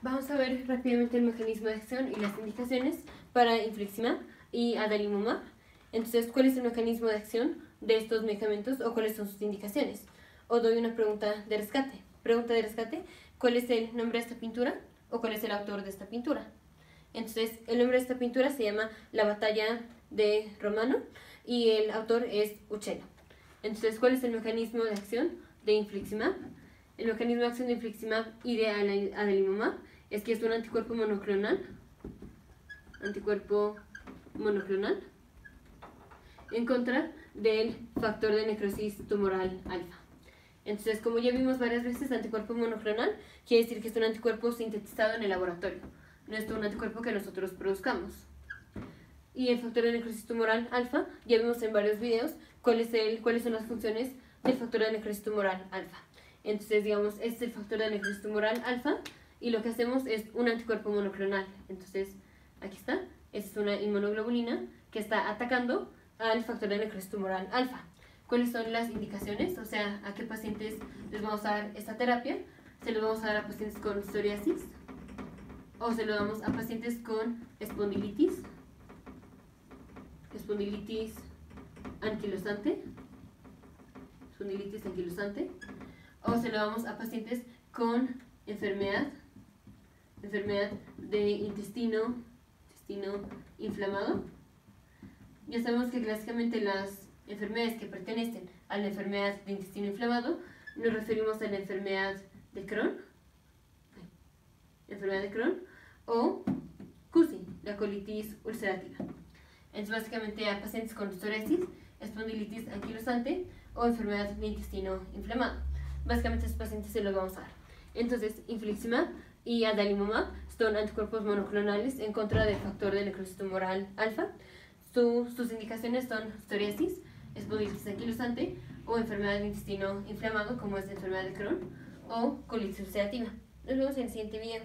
Vamos a ver rápidamente el mecanismo de acción y las indicaciones para infliximab y adalimumab. Entonces, ¿cuál es el mecanismo de acción de estos medicamentos o cuáles son sus indicaciones? O doy una pregunta de rescate. Pregunta de rescate, ¿cuál es el nombre de esta pintura o cuál es el autor de esta pintura? Entonces, el nombre de esta pintura se llama La batalla de Romano y el autor es Uccello. Entonces, ¿cuál es el mecanismo de acción de infliximab? El mecanismo de acción de infliximab y de adalimumab es que es un anticuerpo monoclonal, anticuerpo monoclonal, en contra del factor de necrosis tumoral alfa. Entonces, como ya vimos varias veces, anticuerpo monoclonal quiere decir que es un anticuerpo sintetizado en el laboratorio, no es un anticuerpo que nosotros produzcamos. Y el factor de necrosis tumoral alfa, ya vimos en varios videos cuáles son las funciones del factor de necrosis tumoral alfa. Entonces, digamos, este es el factor de necrosis tumoral alfa y lo que hacemos es un anticuerpo monoclonal. Entonces, aquí está, es una inmunoglobulina que está atacando al factor de necrosis tumoral alfa. ¿Cuáles son las indicaciones? O sea, a qué pacientes les vamos a dar esta terapia. Se lo vamos a dar a pacientes con psoriasis o se lo damos a pacientes con espondilitis, espondilitis anquilosante, espondilitis anquilosante, o se lo damos a pacientes con enfermedad enfermedad de intestino, intestino inflamado. Ya sabemos que clásicamente las enfermedades que pertenecen a la enfermedad de intestino inflamado nos referimos a la enfermedad de Crohn, enfermedad de Crohn, o CUSI, la colitis ulcerativa. Entonces, básicamente a pacientes con psoriasis, espondilitis anquilosante o enfermedad de intestino inflamado. Básicamente a estos pacientes se los vamos a dar. Entonces, infliximab y adalimumab son anticuerpos monoclonales en contra del factor de necrosis tumoral alfa. sus indicaciones son psoriasis, espondilitis anquilosante o enfermedad del intestino inflamado como es la enfermedad de Crohn o colitis ulcerativa. Nos vemos en el siguiente video.